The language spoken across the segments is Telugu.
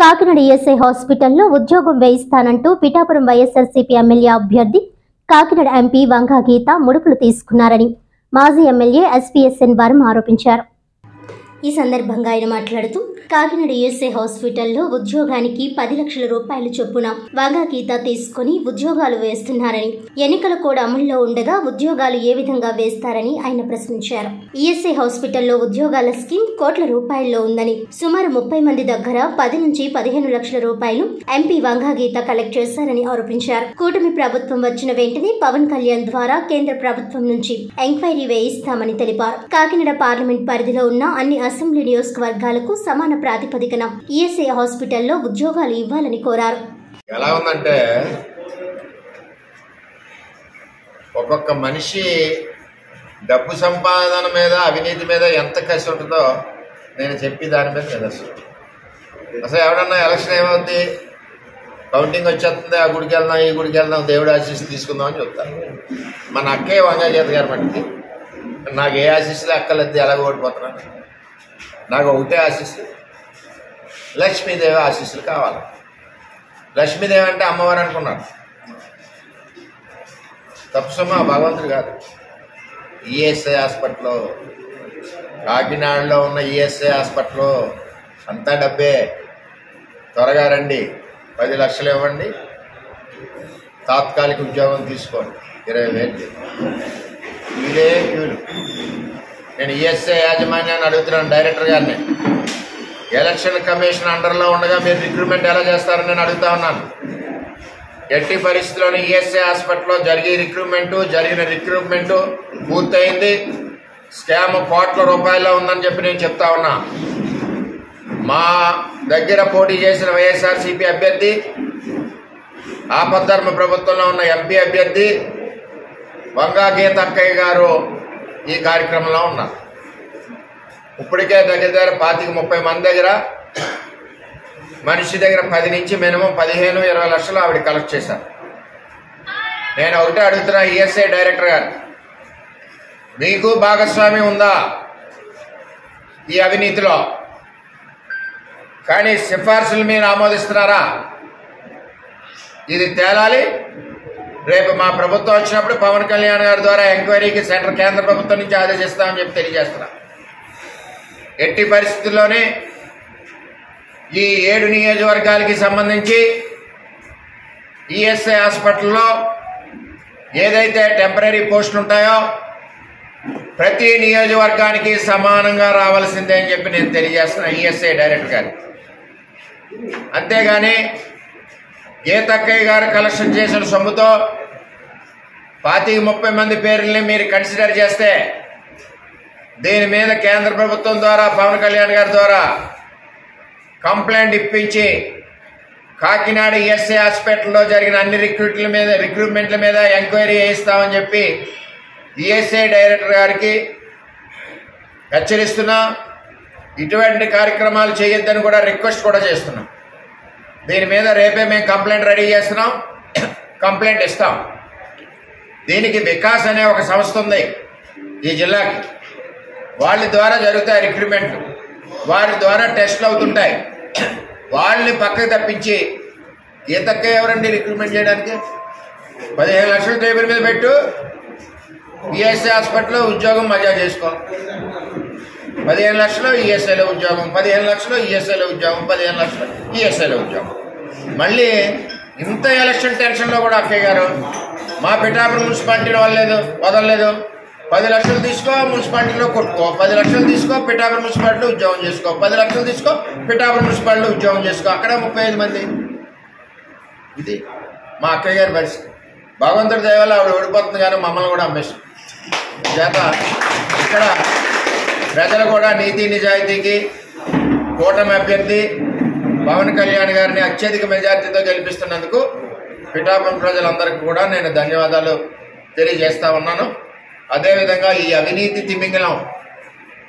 కాకినాడ ఈఎస్ఐ హాస్పిటల్లో ఉద్యోగం వేయిస్తానంటూ పిఠాపురం వైఎస్ఆర్సీపీ ఎమ్మెల్యే అభ్యర్థి కాకినాడ ఎంపీ వంగా గీత ముడుపులు తీసుకున్నారని మాజీ ఎమ్మెల్యే ఎస్పీఎస్ఎన్ వర్మ ఆరోపించారు. ఈ సందర్భంగా ఆయన మాట్లాడుతూ కాకినాడ యూఎస్ఏ హాస్పిటల్లో ఉద్యోగానికి పది లక్షల రూపాయలు చొప్పున వాగా గీత తీసుకుని ఉద్యోగాలు వేస్తున్నారని ఎన్నికలు కూడా అమల్లో ఉండగా ఉద్యోగాలు ఏ విధంగా వేస్తారని ఆయన ప్రశ్నించారు. ఈఎస్ఐ హాస్పిటల్లో ఉద్యోగాల స్కీమ్ కోట్ల రూపాయల్లో ఉందని సుమారు ముప్పై మంది దగ్గర పది నుంచి పదిహేను లక్షల రూపాయలు ఎంపీ వంగా గీత కలెక్ట్ చేశారని ఆరోపించారు. కూటమి ప్రభుత్వం వచ్చిన వెంటనే పవన్ కళ్యాణ్ ద్వారా కేంద్ర ప్రభుత్వం నుంచి ఎంక్వైరీ వేయిస్తామని తెలిపారు. కాకినాడ పార్లమెంట్ పరిధిలో ఉన్న అన్ని అసెంబ్లీ నియోజకవర్గాలకు సమాన ప్రాతిపదికన ఈఎస్ఐ హాస్పిటల్లో ఉద్యోగాలు ఇవ్వాలని కోరారు. ఎలా ఉందంటే ఒక్కొక్క మనిషి డబ్బు సంపాదన మీద అవినీతి మీద ఎంత కసి ఉంటుందో నేను చెప్పి దాని మీద నిదర్శనం. అసలు ఎవడన్నా ఎలక్షన్ ఏమవుద్ది? కౌంటింగ్ వచ్చేస్తుంది ఆ గుడికి వెళ్దాం ఈ గుడికి వెళ్దాం దేవుడు ఆశీస్సు తీసుకుందాం అని చెప్తాను మన అక్కయ్య వంగాజేత గారు మట్టికి నాకు ఏ ఆశీస్సులు అక్కలేదు ఎలాగ ఓడిపోతున్నాను. నాకు ఒకటే ఆశీస్సు లక్ష్మీదేవి ఆశీస్సులు కావాలి. లక్ష్మీదేవి అంటే అమ్మవారు అనుకున్నారు తప్పుసమ్మ భగవంతుడు కాదు. ఈఎస్ఐ హాస్పిటల్లో కాకినాడలో ఉన్న ఈఎస్ఐ హాస్పిటల్లో అంతా డబ్బే. త్వరగా రండి. పది లక్షలు ఇవ్వండి. తాత్కాలిక ఉద్యోగం తీసుకోండి. ఇరవై వేలు ఇదే క్యూలు. నేను ఈఎస్ఐ యాజమాన్యాన్ని అడుగుతున్నాను డైరెక్టర్ గారిని. ఎలక్షన్ కమిషన్ అండర్లో ఉండగా మీరు రిక్రూట్మెంట్ ఎలా చేస్తారని నేను అడుగుతా ఉన్నాను. ఎట్టి పరిస్థితుల్లోని ఈఎస్ఐ హాస్పిటల్లో జరిగే రిక్రూట్మెంటు జరిగిన రిక్రూట్మెంటు పూర్తయింది. స్కామ్ కోట్ల రూపాయల్లో ఉందని చెప్పి నేను చెప్తా ఉన్నా. మా దగ్గర పోటీ చేసిన వైఎస్ఆర్సీపీ అభ్యర్థి ఆపద్ధర్మ ప్రభుత్వంలో ఉన్న ఎంపీ అభ్యర్థి వంగా గీతక్కయ్య గారు ఈ కార్యక్రమంలో ఉన్నారు ఇప్పటికే దగ్గర దగ్గర పాతిక ముప్పై మంది దగ్గర మనిషి దగ్గర పది నుంచి మినిమం పదిహేను ఇరవై లక్షలు ఆవిడ కలెక్ట్ చేశారు. నేను ఒకటే అడుగుతున్నా ఈఎస్ఐ డైరెక్టర్ గారు. మీకు భాగస్వామి ఉందా ఈ అవినీతిలో? కానీ సిఫార్సులు మీరు ఆమోదిస్తున్నారా? ఇది తేలాలి రేపు మా ప్రభుత్వం వచ్చినప్పుడు పవన్ కళ్యాణ్ గారి ద్వారా ఎంక్వైరీకి సెంటర్ కేంద్ర ప్రభుత్వం నుంచి ఆదేశిస్తామని చెప్పి తెలియజేస్తున్నా. ఎట్టి పరిస్థితుల్లోనే ఈ ఏడు నియోజకవర్గాలకి సంబంధించి ఈఎస్ఐ హాస్పిటల్లో ఏదైతే టెంపరీ పోస్టులు ఉంటాయో ప్రతి నియోజకవర్గానికి సమానంగా రావాల్సిందే అని చెప్పి నేను తెలియజేస్తున్నా ఈఎస్ఐ డైరెక్టర్ గారు అంతేగాని గీతక్కయ్య గారు కలెక్షన్ చేసిన సొమ్ముతో పాతిక ముప్పై మంది పేర్లని మీరు కన్సిడర్ చేస్తే దీని మీద కేంద్ర ప్రభుత్వం ద్వారా పవన్ కళ్యాణ్ గారి ద్వారా కంప్లైంట్ ఇప్పించి కాకినాడ ఎస్ఏ హాస్పిటల్లో జరిగిన అన్ని రిక్రూట్ల మీద రిక్రూట్మెంట్ల మీద ఎంక్వైరీ చేయిస్తామని చెప్పి ఈఎస్ఐ డైరెక్టర్ గారికి హెచ్చరిస్తున్నా. ఇటువంటి కార్యక్రమాలు చేయొద్దని కూడా రిక్వెస్ట్ కూడా చేస్తున్నాం. దీని మీద రేపే మేము కంప్లైంట్ రెడీ చేస్తున్నాం. కంప్లైంట్ ఇస్తాం. దీనికి వికాస్ అనే ఒక సంస్థ ఉంది ఈ జిల్లాకి. వాళ్ళ ద్వారా జరుగుతాయి రిక్రూట్మెంట్లు. వారి ద్వారా టెస్ట్లు అవుతుంటాయి. వాళ్ళని పక్కకు తప్పించి ఈతక్క ఎవరండి రిక్రూట్మెంట్ చేయడానికి? పదిహేను లక్షల టేబుల్ మీద పెట్టు. ఈఎస్ఐ హాస్పిటల్లో ఉద్యోగం మజా చేసుకో. పదిహేను లక్షలు ఈఎస్ఐలో ఉద్యోగం పదిహేను లక్షలు ఈఎస్ఐలో ఉద్యోగం పదిహేను లక్షలు ఈఎస్ఐలో ఉద్యోగం. మళ్ళీ ఇంత ఎలక్షన్ టెన్షన్లో కూడా అక్కయ్య గారు. మా పిఠాపురం మున్సిపాలిటీలో వదలలేదు వదలలేదు. పది లక్షలు తీసుకో మున్సిపాలిటీలో కొట్టుకో. పది లక్షలు తీసుకో పిఠాపురం మున్సిపాలిటీలో ఉద్యోగం చేసుకో. పది లక్షలు తీసుకో పిఠాపురం మున్సిపాలిటీలో ఉద్యోగం చేసుకో. అక్కడ ముప్పై ఐదు మంది. ఇది మా అక్కయ్య గారి పరిస్థితి. భగవంతుడి దయ ఆవిడ ఓడిపోతుంది కానీ మమ్మల్ని కూడా అమ్మేస్తుంది చేత ఇక్కడ ప్రజలు కూడా నీతి నిజాయితీకి కూటమి అభ్యర్థి పవన్ కళ్యాణ్ గారిని అత్యధిక మెజార్టీతో గెలిపిస్తున్నందుకు పిఠాపురం ప్రజలందరికీ కూడా నేను ధన్యవాదాలు తెలియజేస్తా ఉన్నాను. అదేవిధంగా ఈ అవినీతి తిమింగలం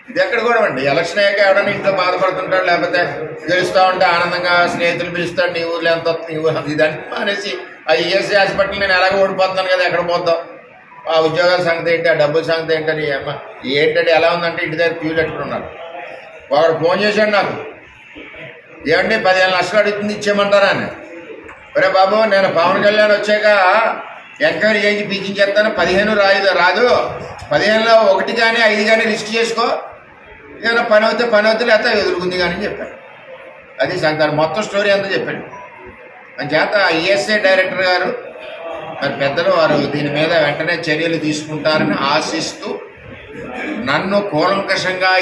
ఇది ఎక్కడ కూడా అండి? ఎలక్షన్ అయ్యాక ఎవడన్నా ఇంట్లో బాధపడుతుంటాడు లేకపోతే గెలుస్తా ఉంటే ఆనందంగా స్నేహితులు పిలుస్తాడు నీ ఊర్లో ఎంత వస్తుంది, నీ ఊరు ఇదని అనేసి ఆ ఈఎస్సీ హాస్పిటల్ నేను ఎలాగ ఓడిపోతున్నాను కదా ఎక్కడ పోతాం ఆ ఉద్యోగాల సంగతి ఏంటి ఆ డబ్బుల సంగతి ఏంటని అమ్మ ఏంటంటే ఎలా ఉందంటే ఇంటి దగ్గర క్యూ ఉన్నారు. వాడు ఫోన్ చేశాడు నాకు. ఏమండి? పదిహేను లక్షలు అడుగుతుంది ఇచ్చేయమంటారా అని. ఒరే బాబు నేను పవన్ కళ్యాణ్ వచ్చాక ఎంక్వైరీ పీచింగ్ చేస్తాను. పదిహేను రాదు రాదు. పదిహేనులో ఒకటి కానీ ఐదు కానీ రిస్క్ చేసుకో. ఏదైనా పని అవుతే పని అవుతే లేకపోతే ఎదురుకుంది కానీ అని చెప్పాను అది దాని మొత్తం స్టోరీ అంతా చెప్పాడు. అని చేత ఈఎస్ఐ డైరెక్టర్ గారు మరి పెద్దలు వారు దీని మీద వెంటనే చర్యలు తీసుకుంటారని ఆశిస్తూ నన్ను కూలంకషంగా